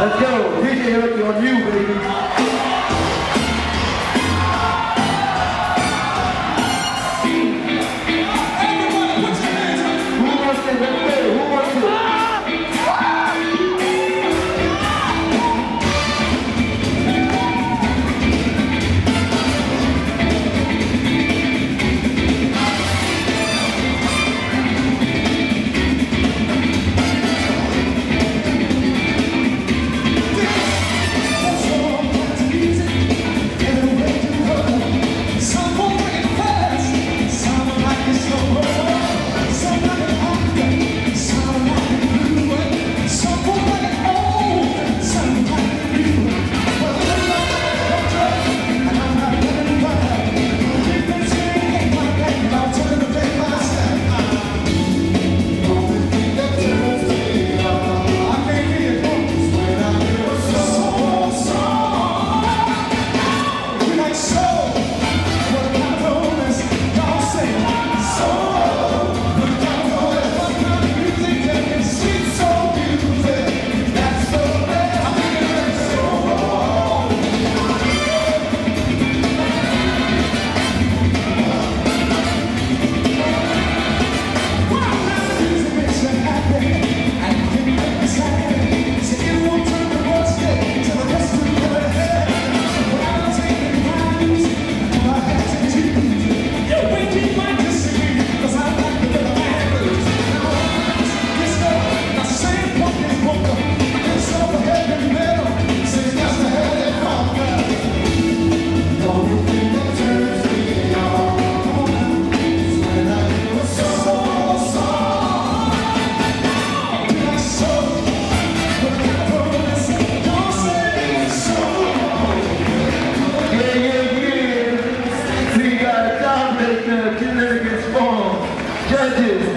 Let's go. DJ Hooky on you, baby. A dominator, killing against form. Judges